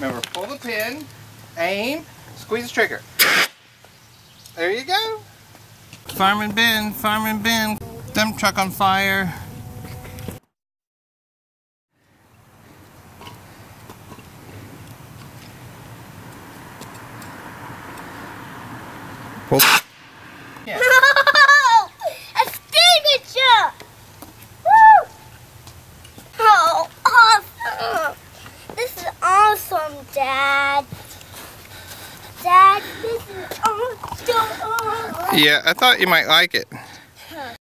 Remember, pull the pin, aim, squeeze the trigger. There you go. Fireman Ben, Fireman Ben, dump truck on fire. Pull. Yeah. No! Extinguisher! Woo! Oh, awesome! This is awesome, Dad. Dad, this is awesome. Yeah, I thought you might like it.